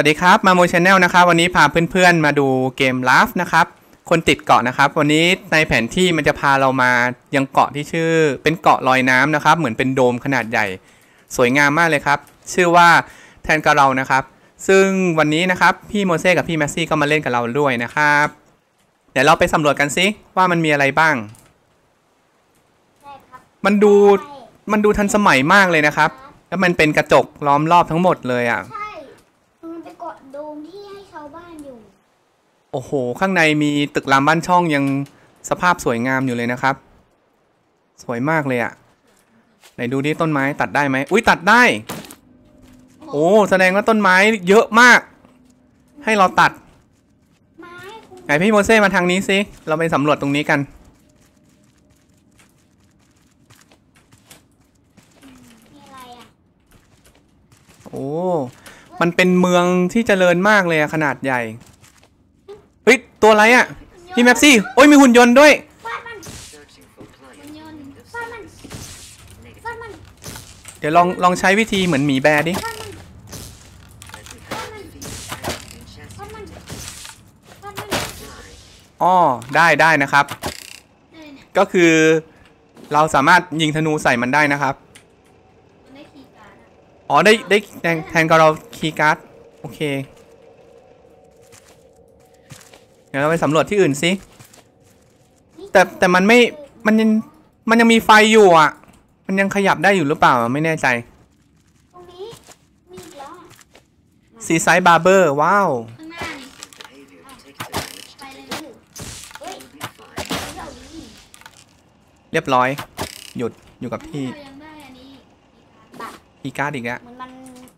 วัสดีครับมาโม channel นะครับวันนี้พาเพื่อนๆมาดูเกม Raft นะครับคนติดเกาะนะครับ วันนี้ในแผนที่มันจะพาเรามายังเกาะที่ชื่อเป็นเกาะลอยน้ำนะครับ เหมือนเป็นโดมขนาดใหญ่ สวยงามมากเลยครับ ชื่อว่า Tangaroa นะครับ ซึ่งวันนี้นะครับพี่โมเซ่กับพี่แมสซี่ก็มาเล่นกับเราด้วยนะครับเดี๋ยวเราไปสำรวจกันซิว่ามันมีอะไรบ้างใช่ครับมันดูใช่มันดูทันสมัยมากเลยนะครับ แล้วมันเป็นกระจกล้อมรอบทั้งหมดเลยอะ ใช่มันเป็นเกาะโดมที่ให้ชาวบ้านอยู่ โอ้โห ข้างในมีตึกรามบ้านช่องยังสภาพสวยงามอยู่เลยนะครับ สวยมากเลยอะ่ะไหนดูดิต้นไม้ตัดได้ไหมอุ้ยตัดได้ โอ้แสดงว่าต้นไม้เยอะมาก ให้เราตัดไม้คุณไหนพี่โมเซ่มาทางนี้สิเราไปสำรวจตรงนี้กันมีอะไรอะโอ้ มันเป็นเมืองที่เจริญมากเลยอะขนาดใหญ่เฮ้ย ตัวอะไรอะ่ะพี่แม็ปซี่โอ้ยมีหุ่นยนต์ด้วยเดี๋ยวลองลองใช้วิธีเหมือนหมีแบร์ดิอ้อได้ได้นะครับ ก็คือเราสามารถยิงธนูใส่มันได้นะครับ อ๋อได้ได้ Tan Tangaroa keycard โอเค เดี๋ยวเราไปสำรวจที่อื่นสิแต่แต่มันไม่มันยังมันยังมีไฟอยู่อะ มันยังขยับได้อยู่หรือเปล่าไม่แน่ใจตรงนี้มีอีกแล้วอะ seaside barber ว้าว ข้างหน้านี่ Behavior takes damage ไปเลยนะเฮ้ย to be fine. เดี๋ยวนี้เรียบร้อย หยุดอยู่กับที่เรายังได้อันนี้บัตรคีย์การ์ดอีกแล้วเหมือนมัน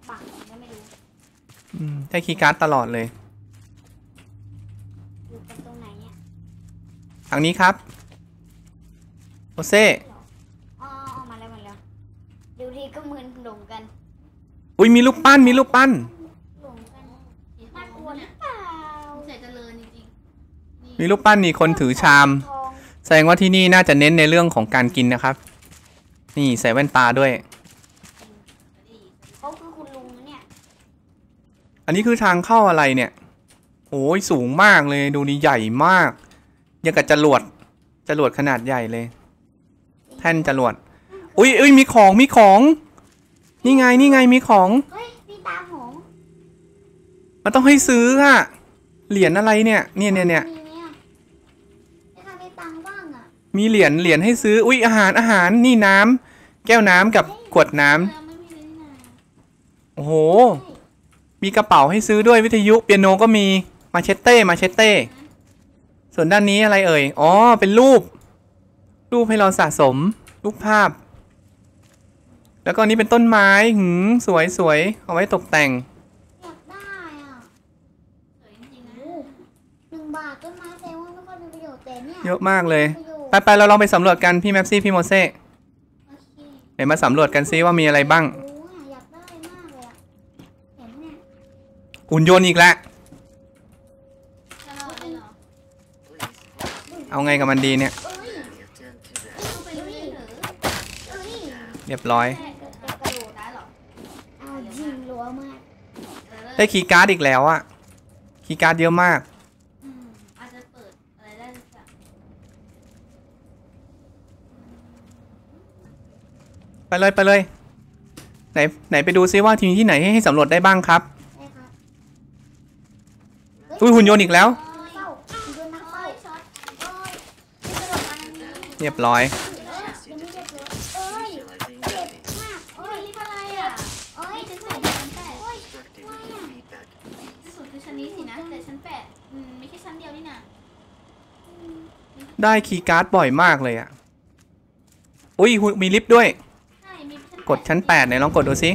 ปักก็ไม่รู้ อืมได้คีย์การ์ดตลอดเลยอยู่กันตรงไหนเนี่ย ทางนี้ครับโอเซ่อ๋อออกมาแล้วมาแล้วดูทีก็มึนหลงกันอุ้ยมีรูปปั้นมีรูปปั้นหลงกันน่ากลัวหรือเปล่าเสร็จเจริญจริงๆนี่มีรูปปั้นนี่คนถือชามทองแสดงว่าที่นี่น่าจะเน้นในเรื่องของการกินนะครับ นี่ใส่แว่นตาด้วย เขาคือคุณลุงนะเนี่ยอันนี้คือทางเข้าอะไรเนี่ยโอ้ยสูงมากเลยดูนี่ใหญ่มาก ยังกับจรวดจรวดขนาดใหญ่เลย แท่นจรวด อุ้ยอุ้ยมีของมีของ นี่ไงนี่ไงมีของ เฮ้ยมีตาหงมันต้องให้ซื้ออะเหรียญอะไรเนี่ยเนี่ยเนี่ยเนี่ยมีไหมอะไอ้ใครมีตังค์บ้างอะมีเหรียญเหรียญให้ซื้อ อุ้ยอาหารอาหารนี่น้ำแก้วน้ำกับขวดน้ำเราไม่มีเลยนี่นาโอ้โห มีกระเป๋าให้ซื้อด้วยวิทยุเปียโนก็มีมาเชตเต้มาเชตเต้ ส่วนด้านนี้อะไรเอ่ย อ๋อ เป็นรูป รูปให้เราสะสม รูปภาพ แล้วก็อันนี้เป็นต้นไม้หืมสวยสวยเอาไว้ตกแต่ง อยากได้อะสวยจริงๆนะโอ้หนึ่งบาทต้นไม้แสดงว่าไม่ค่อยมีประโยชน์แต่เนี่ยเยอะมากเลย ประโยชน์ไปไปเราลองไปสำรวจกันพี่แมปซี่พี่โมเซ่โอเคเดี๋ยวมาสำรวจกันซิว่ามีอะไรบ้าง โอ้ยอยากได้มากเลยอะเห็นเนี่ยอุ่นยนต์อีกแล้ว เอาไงกับมันดีเนี่ยเอ้ย we attend to that. เข้าไปเรื่อยๆเถอะเอ้ยเรียบร้อยแค่เกิดจะกระโดดได้เหรอเอายิงรัวมากเออได้คีย์การ์ดอีกแล้วอะคีย์การ์ดเยอะมากอืมอาจจะเปิดอะไรได้สักไปเลยไปเลย ไหนไหนไปดูซิว่าทีมที่ไหนให้ให้สำรวจได้บ้างครับได้ครับ อุ้ยหุ่นยนต์อีกแล้ว เข้าดูนัก โอ้ เข้าย ช็อต เอ้ยไม่กระโดดมาทางนี้ เรียบร้อย ได้คีย์การ์ดบ่อยมากเลยอะ อุ้ยมีลิฟต์ด้วยใช่มีชั้นแปกดชั้น8ไหนลองกดดูซิ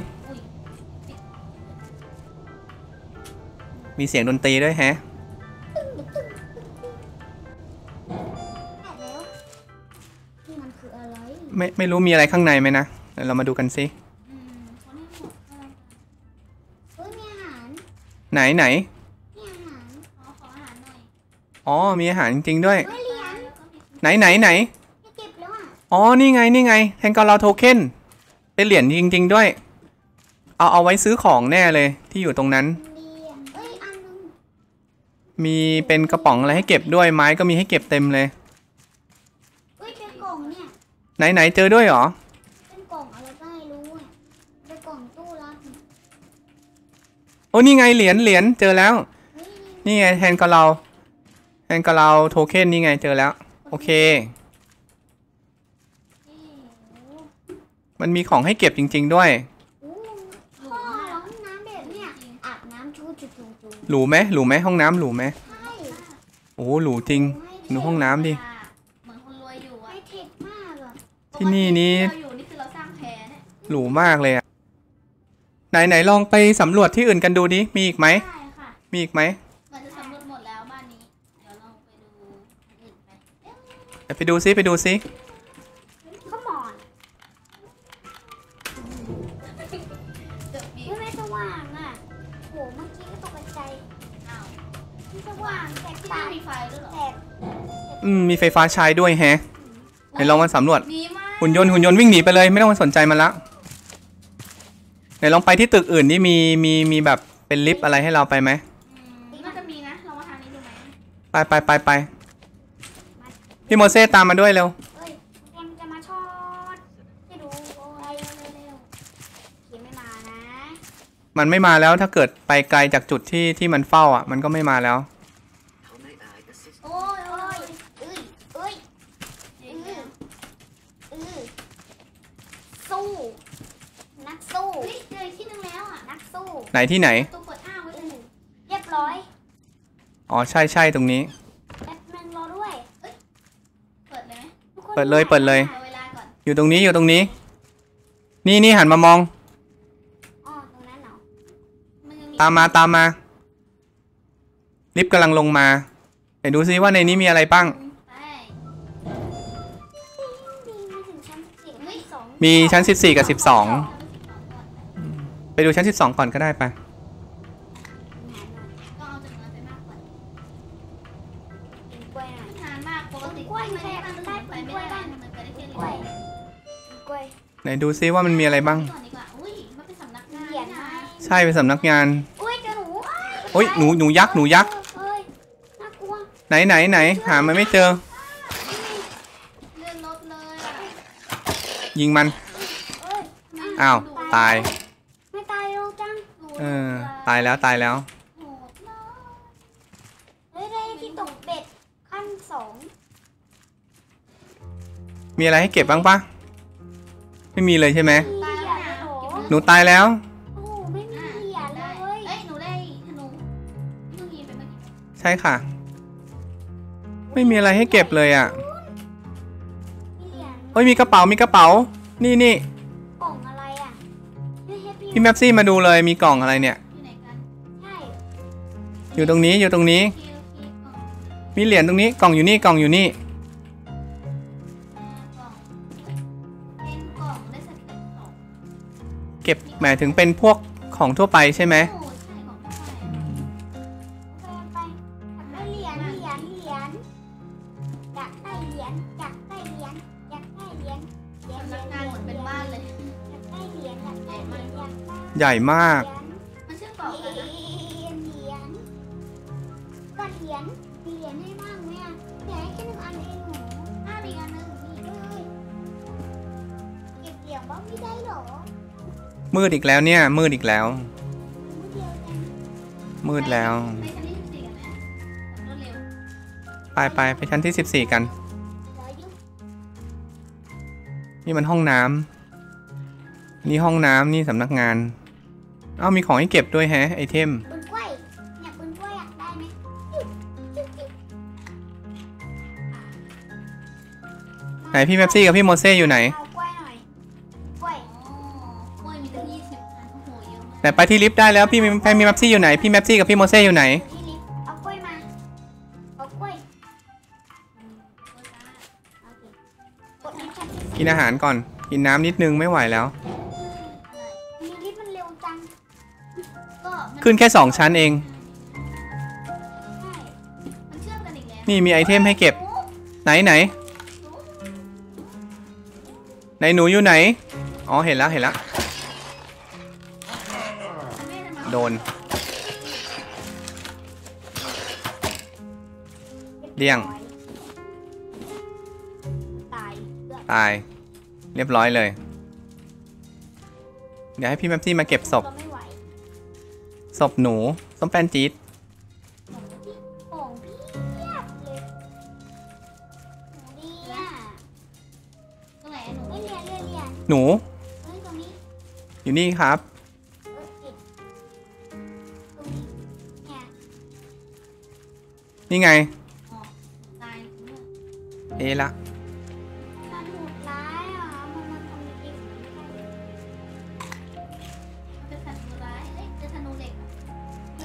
มีเสียงดนตรีด้วยแฮะ ไรไม่ไม่รู้มีอะไรข้างในไหมนะเดี๋ยวเรามาดูกันซิอืมคนให้หมดอะไรเฮ้ยมีอาหารไหนไหนมีอาหารอ๋อขออาหารหน่อยอ๋อมีอาหารจริงๆด้วย เฮ้ยเหรียญแล้วก็มีไหนไหนไหนจะเก็บแล้วอะอ๋อนี่ไงนี่ไงแทนกอเราโทเค็นเป็นเหรียญจริง ๆ ด้วย เอาเอาไว้ซื้อของแน่เลยที่อยู่ตรงนั้น เหรียญมีเป็นกระป๋องอะไรให้เก็บด้วยไม้ก็มีให้เก็บเต็มเลย เฮ้ยเป็นกล่องเนี่ย ไหนไหนเจอด้วยเหรอ เป็นกล่องอะไรก็ไม่รู้อะเป็นกล่องตู้รับเนี่ยโอ้นี่ไงเหรียญเหรียญเจอแล้วเฮ้ยนี่ไงแทนกับเราแทนกับเราโทเค็นนี่ไงเจอแล้ว โอเค นี่โอ้มันมีของให้เก็บจริง ๆ ด้วย โหพ่อห้องน้ำแบบเนี้ยอาบน้ำชูจุดจุงจุงหรูไหมหรูไหมห้องน้ำหรูไหมใช่โอ้หรูจริง ดูห้องน้ำดิเหมือนคนรวยอยู่อะ ไม่เทคมากอะ ที่นี่นี่ปกติที่เราอยู่นี่คือเราสร้างแพเนี่ยหรูมากเลยอะไหนไหนลองไปสำรวจที่อื่นกันดูดิมีอีกไหมใช่ค่ะมีอีกไหมมันจะสำรวจหมดแล้วบ้านนี้ เดี๋ยวเราไปดูอันอื่นไปเอ๊ะเดี๋ยวไปดูซิไปดูซิเขาหมอนเดี๋ยวมีไม่ไม่สว่างอะโหเมื่อกี้ก็ตกใจอ้าวไม่สว่างแต่ที่ตานี่มีไฟด้วยเหรอแต่อืมมีไฟฟ้าใช้ด้วยแฮะไหนลองมาสำรวจ มีมาก หุ่นยนต์หุ่นยนต์วิ่งหนีไปเลยไม่ต้องมาสนใจมันละไหนลองไปที่ตึกอื่นนี่มีมีมีแบบเป็นลิฟต์อะไรให้เราไปไหมอืมน่าจะมีนะลองมาทางนี้ดูไหมไปไปไปไปพี่โมเซ่ตามมาด้วยเร็วเอ้ยเตรียมจะมาชอดให้ดูโอ้ยเร็วๆเขียนไม่มานะ มันไม่มาแล้วถ้าเกิดไปไกลจากจุดที่ที่มันเฝ้าอะ มันก็ไม่มาแล้ว How may I assist? โอ้ยโอ้เอ้ยยเอ้ยเอ้ย จริงนะ เออ สู้ นักสู้เฮ้ยเจออีกที่หนึงแล้วอะนักสู้ไหนที่ไหนตัวเปิดอ้าวไว้เอเลยอเรียบร้อยอ๋อใช่ใช่ตรงนี้ แป๊บนึงรอด้วยเปิดเลยไหมทุกคนเปิดเลยเปิดเลยเอาเวลาก่อนอยู่ตรงนี้อยู่ตรงนี้ นี่นี่หันมามอง อ๋อตรงนั้นเหรอมันยังมีตามมาตามมา ลิฟต์กำลังลงมาไหนดูซิว่าในนี้มีอะไรบ้างไปมี มีชั้น 14 กับเอาไปสิบสองก่อน12 ไปดูชั้น 12 ก่อนก็ได้ไปะต้องเอาจำนวนไปมากกว่ากินกล้วยหน่อยนานมากปกติกล้วยไม่ได้แค่ตั้งได้ไปเป็นไม่กล้วยได้บ้างมันไปได้แค่กล้วยนี้กินกล้วยไหนดูซิว่ามันมีอะไรบ้างก่อนดีกว่าอุ้ยมันเป็นสำนักงานเหรียญนี่ไหมนะใช่เป็นสำนักงานอุ้ยเจอหนูโอ้ยหนูหนูยักษ์หนูยักษ์เฮ้ยน่ากลัวไหนไหนไหนหามันไม่เจอ เลื่อนรถเลยอะ ยิงมันเอ้ยอ้าว ตาย ไม่ตายเร็วจังเออ ตายแล้วตายแล้ว โหดมากเฮ้ยได้ที่ตกเบ็ดขั้นสองมีอะไรให้เก็บบ้างปะไม่มีเลยใช่ไหมมีตายเหรีแล้ยวญนะเหรอหนูตายแล้ว โอ้โหไม่มีอะเหรียญเลได้ยเอ้ยหนูได้ธนูเพิ่งยิงไปเมื่อกี้ใช่ค่ะ ไม่มีอะไรให้เก็บเลยอะ มีเหรียญเฮ้ยมีกระเป๋ามีกระเป๋า นี่นี่กล่องอะไรอะไม่ให้พี่พี่แมปซี่มาดูเลยมีกล่องอะไรเนี่ย อยู่ไหนกันใช่อยู่ตรงนี้อยู่ตรงนี้คิวคิวกล่องมีเหรียญตรงนี้กล่องอยู่นี่กล่องอยู่นี่อ่ากล่องเป็นกล่องได้สเก็ตกล่องเก็บหมายถึงเป็นพวกของทั่วไปใช่ไหมโอ้ใใหญ่มาก มันชื่อเกาะอะไรนะเหรียญก็เหรียญมีเหรียญให้บ้างไหมอะเหรียญแค่หนึ่งอันเองหนูอ้าวมีอีกอันนึงนี่เอ้ยเก็บเหรียญบ้างไม่ได้หรอมืดอีกแล้วเนี่ย มืดอีกแล้ว มือเดียวกันมืดแล้ว ไปชั้นที่สิบสี่กันนะรวดเร็วไปไปไปชั้นที่14กันเหลืออยู่นี่มันห้องน้ำนี่ห้องน้ำนี่สำนักงาน เอ้ามีของให้เก็บด้วยแฮะ item บนกล้วยเนี่ยบนกล้วยอยากได้ไหมไหนพี่แมปซี่กับพี่โมเซ่อยู่ไหนเอากล้วยหน่อยกล้วยอ๋อกล้วยมีตั้งยี่สิบอันโอ้โหเยอะมากไหนไปที่ลิฟต์ได้แล้วพี่มีพี่มีแมปซี่อยู่ไหนพี่แมปซี่กับพี่โมเซ่อยู่ไหนอยู่ที่ลิฟต์เอากล้วยมาเอากล้วยอืมกล้วยจ้าเอาสิกดน้ำชั้นที่กินอาหารก่อนกินน้ำนิดนึงไม่ไหวแล้ว ขึ้นแค่ 2 ชั้นเองใช่มันเชื่อมกันอีกแล้วนี่มีไอเทมให้เก็บ ไหนไหน ไหนหนูอยู่ไหน อ๋อ เห็นแล้วเห็นแล้วมันไม่ได้มาโดน เลี่ยงตายเลือดตาย เรียบร้อยเลย เดี๋ยวให้พี่แมปซี่มาเก็บศพเราไม่ไหว ศพหนูส้มแป้นจี๊ดหนู อยู่นี่ครับ นี่ไงอ๋อตายหนูเอละ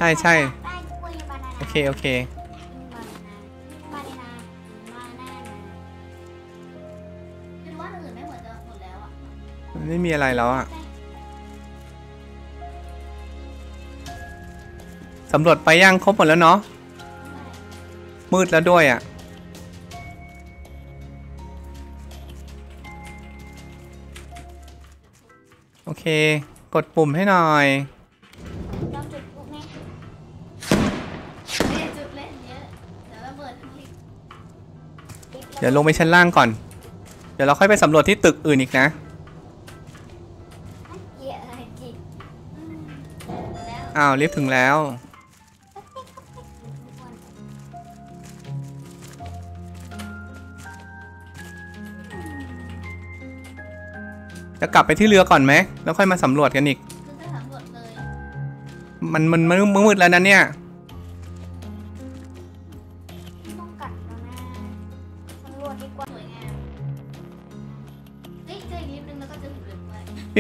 ใช่ใช่ได้กล้วยบานานาโอเค โอเคบานานาบานานาบานานาเป็นว่าอันอื่นไม่เหมือนจะหมดแล้วอะมันไม่มีอะไรแล้วอะสำรวจไปยังครบหมดแล้วเนาะ มืดแล้วด้วยอะโอเค กดปุ่มให้หน่อย เราจุดพลุไหม เล่นจุดเล่นเยอะเดี๋ยวระเบิดทั้งที เดี๋ยวลงไปชั้นล่างก่อน เดี๋ยวเราค่อยไปสำรวจที่ตึกอื่นอีกนะ อ้าวลิฟต์ถึงแล้ว จะกลับไปที่เรือก่อนไหม แล้วค่อยมาสำรวจกันอีก มันมันมันมืดแล้วนะเนี่ย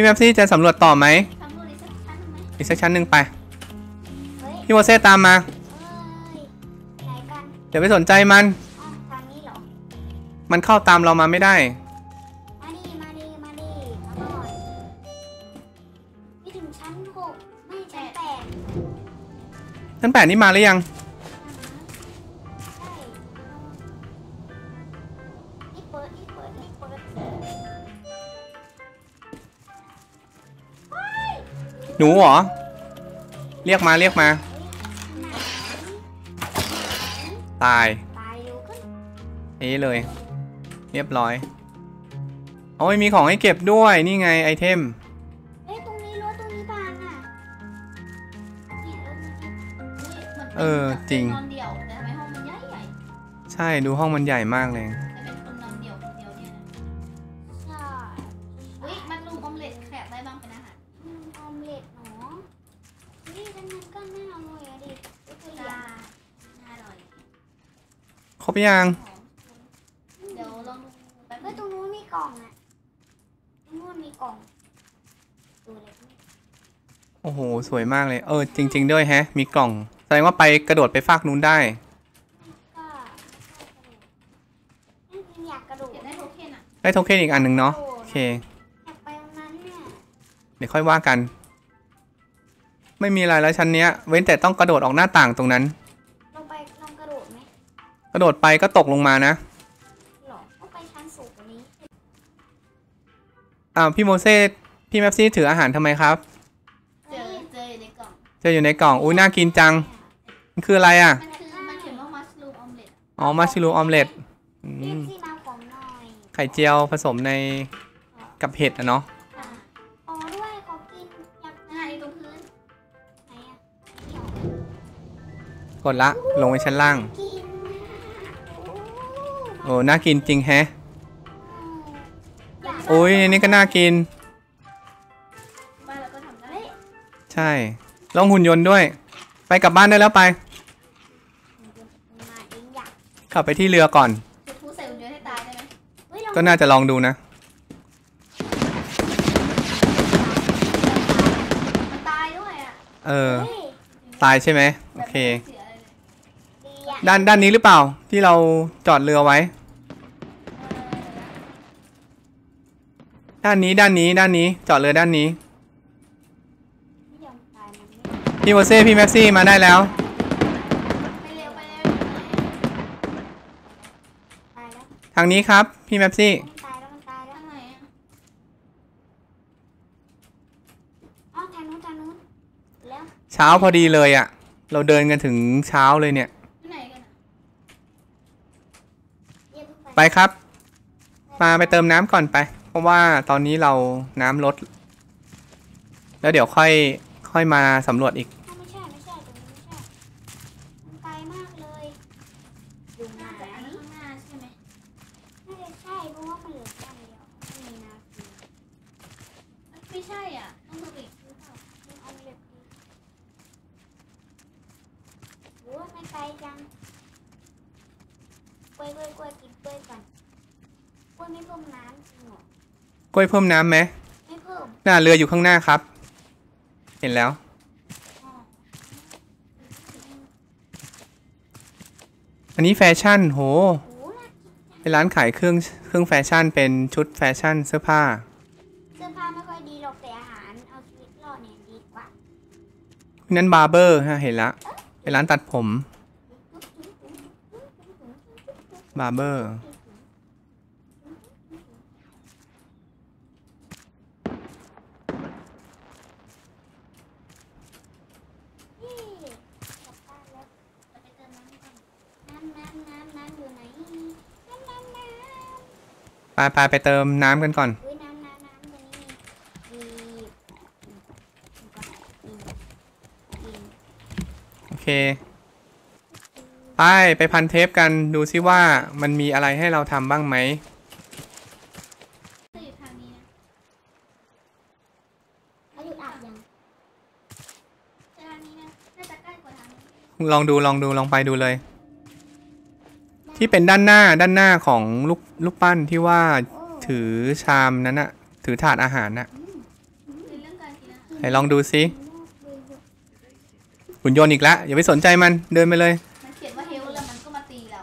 พี่แมปซี่จะสำรวจต่อไหมสำรวจอีกสักชั้นหนึ่งไหมอีกสักชั้นหนึ่งไปเฮ้ยพี่โมเซ่ตามมาเอ้ยไหนกันเดี๋ยวไปสนใจมันอ๋อทางนี้เหรอมันเข้าตามเรามาไม่ได้มาดิมาดิมาดิมาหน่อยนี่ถึงชั้นหกไม่ชั้นแปดชั้นแปดนี่มาหรือยัง หนูเหรอ เรียกมาเรียกมา ตายตายเร็วขึ้นเอ้เลย เรียบร้อยโอ้ยมีของให้เก็บด้วยนี่ไงไอเทมเฮ้ยตรงนี้รั้วตรงนี้บานอะเนี่ยรั้วตรงนี้อุ๊ยมันป็นเออจริงนอนเดี่ยวแต่ทำไมห้องมันใหญ่ใหญ่ใช่ดูห้องมันใหญ่มากเลย บยังหอมเดี๋ยวลองดูแป๊บเฮ้นึยงตรงนู้นมีกล่องอะตรงนู้นมีกล่องดูเลยโอ้โห สวยมากเลย เออ จริง ๆ ด้วยแฮะ มีกล่อง แสดงว่าไปกระโดดไปฟากนู้นได้ ก็ไม่จริงอยากกระโดดอยากได้โทเค็นอะได้โทเค็นอีกอันหนึ่งเนาะ โอเค อยากไปตรงนั้นเนี่ยเดี๋ยวค่อยว่ากัน ไม่มีอะไรแล้วชั้นเนี้ย เว้นแต่ต้องกระโดดออกหน้าต่างตรงนั้น กระโดดไปก็ตกลงมานะหรอต้องไปชั้นสูงกว่านี้อ้าวพี่โมเซ่พี่แมปซี่ถืออาหารทำไมครับ เจอเจออยู่ในกล่องเจะอยู่ในกล่องอุ้ยน่ากินจังมันคืออะไรอะ มันคือมันเขียนว่ามัสลูมออมเล็ตอ๋อมัชลูมออมเล็ตอืเรียกมที่มาของหน่อยไข่เจียวผสมในกับเห็ดอะเนาะอ่าอ๋อด้วยขอกินอยากอ่าอยู่ตรงพื้นไหนอะเดี๋ยวกดละลงไปชั้นล่าง กิน โอ้น่ากินจริงแฮะอยากอุ้ยอันนี่ก็น่ากิน บ้านเราก็ทำได้เฮ้ยใช่ลองหุ่นยนต์ด้วย ไปกลับบ้านได้แล้วไปมาเองอยากขับไปที่เรือก่อนจุดพลุใส่หุ่นยนต์ให้ตายได้ไหมเฮ้ยเราก็น่าจะลองดูนะ มันตายด้วยอะเออ เฮ้ยตายใช่ไหมโอเค แบบไม่เสียอะไรเลย ดีอะด้านด้านนี้หรือเปล่า ที่เราจอดเรือไว้ ด้านนี้ด้านนี้ด้านนี้จอดเรือด้านนี้ไม่ยอมตายมันไม่พี่โมเซ่พี่แม็กซี่มาได้แล้วไปเร็วไปเร็วตายแล้วทางนี้ครับ พี่แม็กซี่มันตายแล้วมันตายแล้วทางไหนอะอ๋อทางนู้นทางนู้นแล้วเช้าพอดีเลยอะ่ะ เราเดินกันถึงเช้าเลยเนี่ย ที่ไหนกันอะ ไปครับ มาไปเติมน้ำก่อนไป เพราะว่าตอนนี้เราน้ำลด แล้วเดี๋ยวค่อยค่อยมาสำรวจอีก อ้าวไม่ใช่ไม่ใช่ตรงนี้ไม่ใช่ มันไกลมากเลยอยู่ไหน น่าจะอันข้างหน้าใช่ไหม น่าจะใช่เพราะว่ามันเหลือแค่เดียวไม่มีนาที ไม่ใช่อะ ต้องดูอีกหรือเปล่า เอาเลยดีโอ้ยไม่ไกลจังกล้วยกล้วยกล้วยกินกล้วยก่อนกล้วยไม่เพิ่มน้ำจริงเหรอก ล้วยเพิ่มน้ำไหมไม่เพิ่มน่าเรืออยู่ข้างหน้าครับ เห็นแล้วอ๋ออันนี้แฟชั่นโหโอ้น่ากินเป็นร้านขายเครื่องเครื่องแฟชั่นเป็นชุดแฟชั่นเสื้อผ้า เสื้อผ้าไม่ค่อยดีหรอกแต่อาหารเอาชีวิตรอดเนี่ยดีกว่านั่น barber ฮะเห็นละ เป็นร้านตัดผม barber นี่กลับบ้านแล้ว จะไปเติมน้ำก่อน น้ำน้ำน้ำน้ำอยู่ไหนน้ำน้ำน้ำ ไปไปไปเติมน้ำกันก่อน อุ้ยน้ำน้ำน้ำตัวนี้มีมีมีมีโอเค ไปไปพันเทปกันดูซิว่ามันมีอะไรให้เราทำบ้างไหมจะอยู่ทางนี้นะเขาอยู่อาบยังจะทางนี้นะน่าจะใกล้กว่าทางนี้ ลองดูลองดูลองไปดูเลย ที่เป็นด้านหน้าด้านหน้าของลูกลูกปั้นที่ว่าโอ้ถือชามนั้นอะถือถาดอาหารน่ะคือเรื่องการกินอาหารไหนลองดูซิหุ่นยนต์อีกแล้วอย่าไปสนใจมันเดินไปเลยมันเขียนว่าเฮลแล้วมันก็มาตีเรา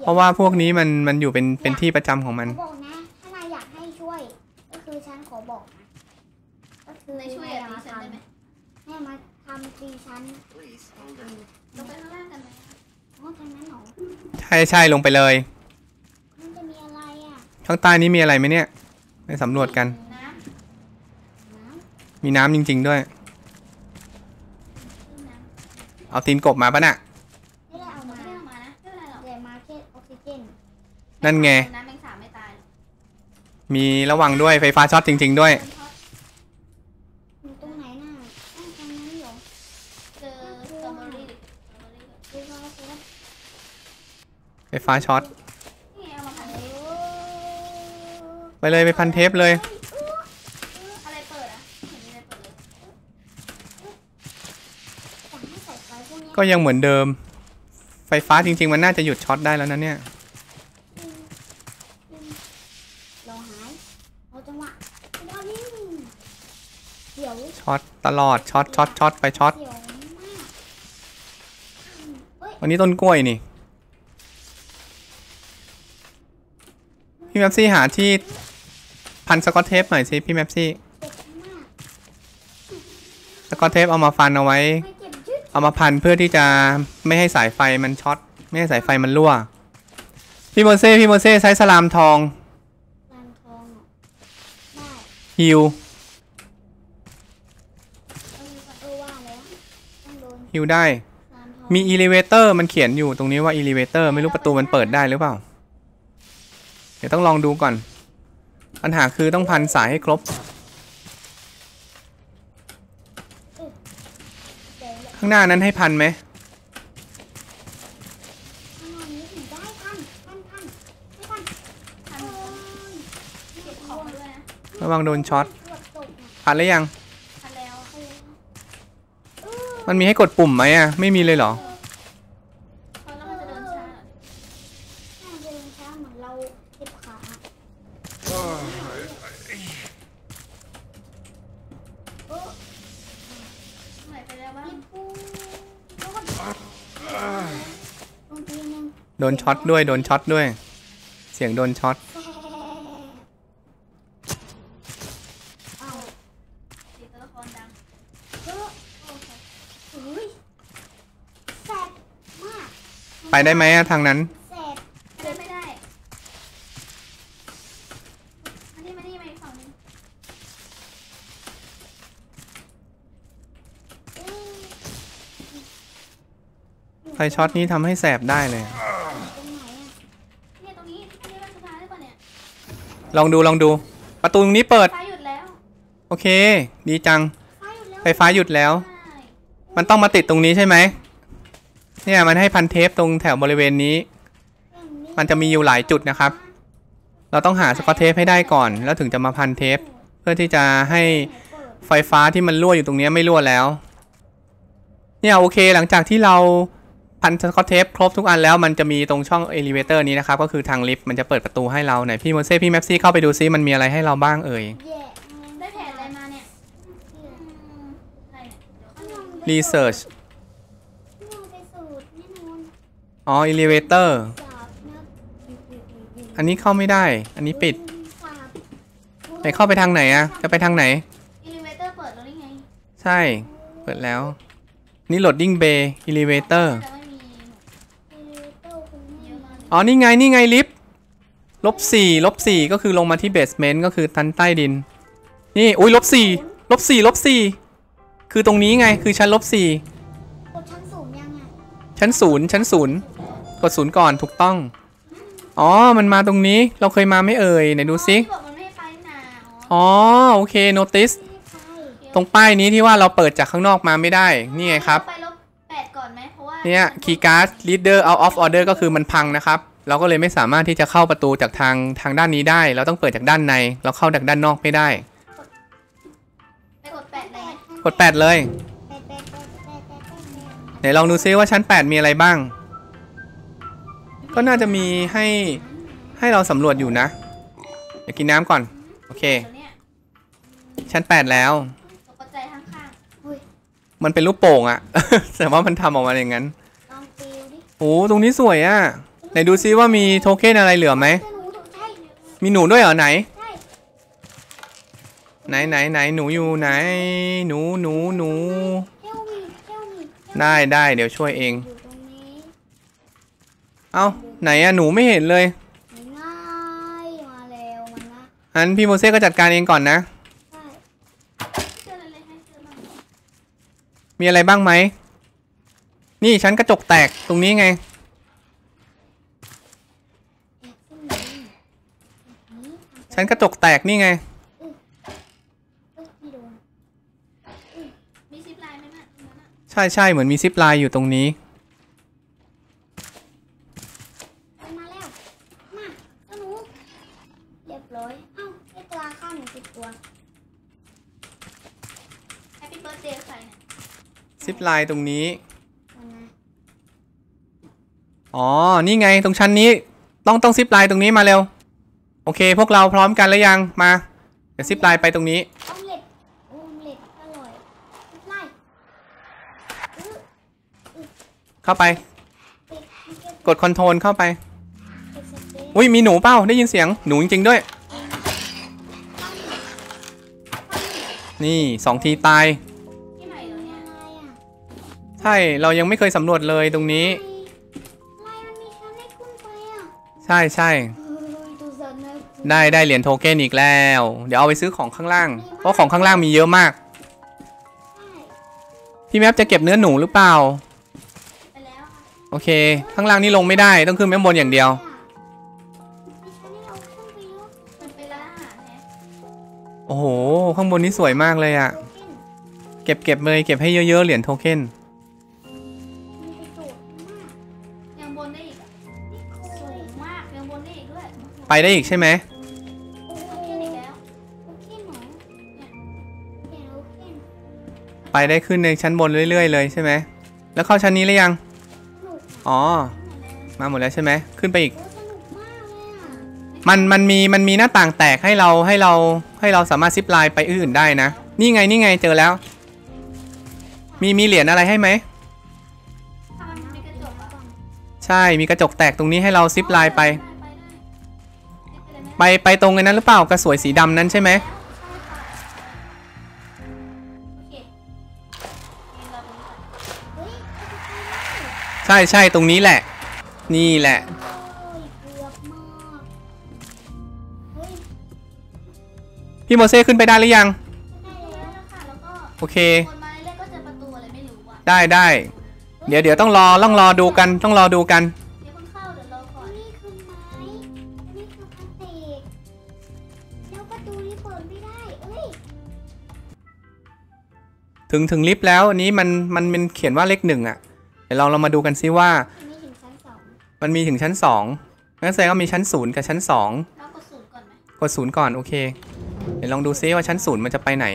เพราะว่าพวกนี้มันมันอยู่เป็นเป็นที่ประจำของมันเขาบอกนะถ้านายอยากให้ช่วย ก็คือฉันขอบอกนะก็คือในช่วยอะตีฉันได้ไหมให้มาทำตีฉัน Please hold on. ลงไปข้างล่างกันไหม โอ้ทางนั้นเหรอใช่ใช่ลงไปเลย มันจะมีอะไรอะข้างใต้นี้มีอะไรไหมเนี่ยไปสำรวจกัน น้น้มีน้ำจริง ๆ ด้วยำขึ้นน้ำเอาตีนกบมาปะน่ะำไม่ได้เอาไม่มาได้เอามานะไม่เป็นไรหรอกแต่มาแค่ออกซิเจนนั่นไง น้ำแมงสาบไม่ตายมีระวังด้วยไฟฟ้าช็อตจริง ๆ ด้วยอยู่ตรงไหนน่ะอ้าวทางนั้นเหรอ เจอสตรอเบอรี่สตรอเบอรี่ ดูว่าเขา ไฟฟ้าช็อตนี่ไงเอามาพันเอเทปอไปเลยไปพันเทปเลยอะไรเปิดอะเห็นมีอะไรเปิดเลยสั่งให้ใส่ไฟพวกเนี้ยก็ยังเหมือนเดิม ไฟฟ้าจริง ๆ มันน่าจะหยุดช็อตได้แล้วนะเนี่ยรอหายเอาจังหวะจังหวะนี้เดี๋ยวช็อตตลอดช็อตช็อตช็อตไปช็อตเดี๋ยวมากเอ้ยวันนี้ต้นกล้วยนี่ พี่แมปซี่หาที่พันสกอตเทปหน่อยสิพี่แมปซี่เจ็บมากสกอตเทปเอามาฟันเอาไว้ไม่เจ็บยืดเอามาพันเพื่อที่จะไม่ให้สายไฟมันช็อตไม่ให้สายไฟมันรั่ว พี่โมเซ่พี่โมเซ่ใช้สลามทองลานทองอะได้ฮิวเออเออว่าแล้วต้องโดนฮิวได้ลานทองมี elevator มันเขียนอยู่ตรงนี้ว่า elevator ไม่รู้ประตูมันเปิดได้หรือเปล่า เดี๋ยวต้องลองดูก่อน ปัญหาคือต้องพันสายให้ครบเดี๋ยวเลยข้างหน้านั้นให้พันไหมข้างนอกนี้ถึงได้พันพันพันไม่พันพันเออเก็บของมาด้วยนะระวังโดนช็อตเกือบตกอะพันหรือยังพันแล้วเออเออมันมีให้กดปุ่มไหมอะ ไม่มีเลยเหรอ เพราะแล้วมันจะเดินช้า น่าจะเดินช้าเหมือนเราเจ็บขาเออ เหนื่อยไปแล้วบ้าง รีบปูโดนลงที นช็อตด้วย โดนช็อตด้วย เสียงโดนช็อต ไปได้ไหมทางนั้น ไฟช็อตนี้ทำให้แสบได้เลย ตรงไหนอะ เนี่ยตรงนี้ ลองดูลองดู ประตูตรงนี้เปิดไฟหยุดแล้วโอเค ดีจังไฟอยู่แล้วไฟฟ้าหยุดแล้ว ใช่มันต้องมาติดตรงนี้ใช่ไหม เนี่ยมันให้พันเทปตรงแถวบริเวณนี้ มันจะมีอยู่หลายจุดนะครับ เราต้องหาสกอตเทปให้ได้ก่อน แล้วถึงจะมาพันเทป เพื่อที่จะให้ไฟฟ้าที่มันรั่วอยู่ตรงเนี้ยไม่รั่วแล้ว เนี่ยโอเคหลังจากที่เรา พันสกอตเทปครบทุกอันแล้วมันจะมีตรงช่อง elevator นี้นะครับ ก็คือทางลิฟต์มันจะเปิดประตูให้เราไหนพี่โมเซ่พี่แม็ปซี่เข้าไปดูซิมันมีอะไรให้เราบ้างเอ่ยแย่ได้แผนอะไรมาเนี่ยอืมอะไรเนี่ยเดี๋ยวขนม Research ขนมไปสูตรแน่นอนอ๋อเอลิเวเตอร์จับนะอันนี้เข้าไม่ได้ อันนี้ปิดจับไหนเข้าไปทางไหนอะจะไปทางไหนอิเลเวเตอร์เปิดแล้วนี่ไง ใช่ เปิดแล้ว นี่ loading bay elevator จะไม่มีเออโต้คุณ เย แม่ อะมากอ๋อ นี่ไง นี่ไงลิฟต์ลบสี่ลบสี่ก็คือลงมาที่เบสเมนต์ก็คือทันใต้ดิน นี่อุ้ยลบสี่ลบสี่ลบสี่คือตรงนี้ไงคือชั้นลบสี่กดชั้นสูงยังอะชั้นศูนย์ชั้นศูนย์กดศูนย์ก่อนถูกต้อง อ๋อ มันมาตรงนี้เราเคยมาไม่เอ่ยไหนดูซิที่บอกมันไม่ให้ไปหนาอ๋ออ๋อโอเค notice ไม่ใช่ตรงป้ายนี้ที่ว่าเราเปิดจากข้างนอกมาไม่ได้นี่ไงครับ ไปลบแปดก่อนไหม เพราะว่าเนี่ย keycard leader out of order ก็คือมันพังนะครับ เราก็เลยไม่สามารถที่จะเข้าประตูจากทางทางด้านนี้ได้ เราต้องเปิดจากด้านใน เราเข้าจากด้านนอกไม่ได้ไปกดแปดเลยไหมกด 8 เลย แปดแปดแปดแปดแปดแปดแปดไหนลองดูซิว่าชั้น 8 มีอะไรบ้าง ก็น่าจะมีให้ให้เราสำรวจอยู่นะ เดี๋ยวกินน้ำก่อน โอเคเดี๋ยวเนี่ยชั้น 8 แล้ว ตกใจข้าง อุ้ย มันเป็นรูปโป่งอะแต่ว่ามันทำออกมาอย่างนั้นลองปิวดิโอ้ตรงนี้สวยอะไหนดูซิว่ามีโทเค็นอะไรเหลือไหมเจ้าหนูถูกใช่มีหนูด้วยเหรอไหนใช่ไหนไหนไหนหนูอยู่ไหน หนูหนูหนูเจ้ามีเจ้ามีได้ได้เดี๋ยวช่วยเองอยู่ตรงนี้เอ้าไหนอะหนูไม่เห็นเลยง่ายมาแล้วมันนะอันพี่โมเซ่ก็จัดการเองก่อนนะ ใช่ ๆเจออะไรเลยให้เจอบ้าง มีอะไรบ้างไหม นี่ชั้นกระจกแตกตรงนี้ไง ชั้นกระจกแตกนี่ไง ใช่ใช่เหมือนมีซิปไลายอยู่ตรงนี้มาแล้ว มาเจ้าหนู เรียบร้อย เอ้าไอ้ตัวข้าวหนูติดตัว แฮปปี้เบิร์ดเดย์ใครเนี่ย ซิปไลน์ตรงนี้มันนะอ๋อ นี่ไงตรงชั้นนี้ ต้องต้องซิปไลน์ตรงนี้มาเร็ว โอเค พวกเราพร้อมกันแล้วยังมาเดี๋ยวซิปไลน์ไปตรงนี้ออมเล็ตออมเล็ตอร่อยไล่อื้อเข้าไปเป็ดมีเก็บกดคอนโทรลเข้าไปเป็ดสเต็กอุ้ยมีหนูเปล่าได้ยินเสียงหนูจริงๆด้วย นี่สองทีตาย ช่เรายังไม่เคยสำรวจเลยตรงนี้ทำไมมันมีชั้นให้ขึ้นไปอะใช่ใช่เฮ้ยดูสันนะได้ได้เหรียญโทเค็นอีกแล้ว เดี๋ยวเอาไปซื้อของข้างล่าง เพราะของข้างล่างมีเยอะมากใช่พี่แมปจะเก็บเนื้อหนูหรือเปล่าไปแล้วค่ะโอเค ข้างล่างนี่ลงไม่ได้ต้องขึ้นไปข้างบนอย่างเดียวมีชั้นให้เราขึ้นไปเยอะมันเป็นร้านอาหารแฮะโอ้โหข้างบนนี่สวยมากเลยอะโอเคเก็บเก็บเลยเก็บให้เยอะๆเหรียญโทเค็น ไปได้อีกใช่ไหมโอ้โหโอเคอีกแล้วโอเคหนอเนี่ยเห็นโอเคไปได้ขึ้นในชั้นบนเรื่อย ๆ เลยใช่ไหมแล้วเข้าชั้นนี้หรือยังสนุกอ๋อ มาหมดแล้วใช่ไหมขึ้นไปอีกโอ้สนุกมากเลยอะมันมันมีมันมีหน้าต่างแตกให้เราให้เราให้เราสามารถซิปไลน์ไปอื่นได้นะ นี่ไงนี่ไงเจอแล้ว มีมีเหรียญอะไรให้ไหมถ้ามันมีกระจกอะใช่มีกระจกแตกตรงนี้ให้เราซิปไลน์ไป ไปไปไปตรงไอ้นั้นหรือเปล่ากระสวยสีดำนั้นใช่ไหมโอเคยืนรอตรงนี้ก่อนเฮ้ยใช่ใช่ตรงนี้แหละ นี่แหละเฮ้ยเกือบมากเฮ้ยพี่โมเซ่ขึ้นไปได้หรือยังได้ได้แล้วแล้วค่ะแล้วก็โอเคคนมาเรื่อยๆก็เจอประตูอะไรไม่รู้อะได้ได้เดี๋ยวเดี๋ยวต้องรอต้องรอดูกันต้องรอดูกัน ถึงถึงลิฟต์แล้วอันนี้มันมันเป็นเขียนว่าเลขหนึ่งอะเดี๋ยวเราเรามาดูกันซิว่ามีถึงชั้นสองมันมีถึงชั้นสองงั้นแสดงว่ามีชั้นศูนย์กับชั้นสองเรากดศูนย์ก่อนไหมกดศูนย์ก่อนโอเค เดี๋ยวลองดูซิว่าชั้นศูนย์มันจะไปไหน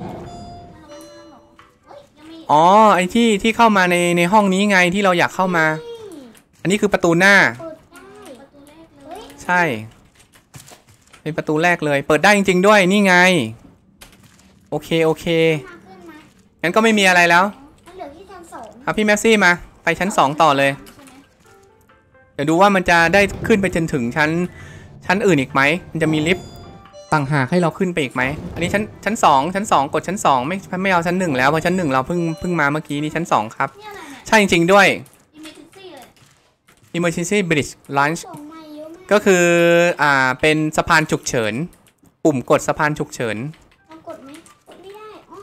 ถ้าเราไม่ห้ามหรอเฮ้ยยังมีอ๋อไอที่ที่เข้ามาในในห้องนี้ไงที่เราอยากเข้ามา อันนี้คือประตูหน้า เปิดได้ประตูแรกเลเฮ้ยยใช่ เป็นประตูแรกเลย เปิดได้จริง ๆ ด้วยนี่ไง โอเคโอเค มาขึ้นมา งั้นก็ไม่มีอะไรแล้วมันเหลือที่ชั้นสองอะพี่แมสซี่มา ไปชั้นสองต่อเลยใช่ไหมเดี๋ยวดูว่ามันจะได้ขึ้นไปจนถึงชั้น ชั้นอื่นอีกไหม มันจะมีลิฟต์ต่างหากให้เราขึ้นไปอีกไหม อันนี้ชั้นชั้นสองชั้นสองกดชั้นสองไม่ไม่เอาชั้นหนึ่งแล้วเพราะชั้นหนึ่งเราเพิ่งเพิ่งมาเมื่อกี้นี่ชั้นสองครับ นี่อะไรเนี่ยใช่จริง ๆด้วย emergency เลย emergency bridge launch ส่งมาเยอะมากก็คืออ่าเป็นสะพานฉุกเฉิน ปุ่มกดสะพานฉุกเฉิน เรากดไหมกดไม่ได้อ๋อ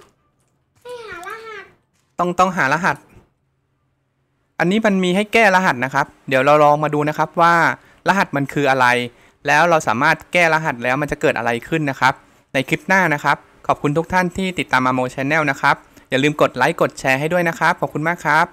ให้หารหัส ต้องต้องหารหัส อันนี้มันมีให้แก้รหัสนะครับ เดี๋ยวเราลองมาดูนะครับว่ารหัสมันคืออะไร แล้วเราสามารถแก้รหัสแล้วมันจะเกิดอะไรขึ้นนะครับ ในคลิปหน้านะครับ ขอบคุณทุกท่านที่ติดตามมาโมชแนลนะครับ อย่าลืมกดไลค์กดแชร์ให้ด้วยนะครับ ขอบคุณมากครับ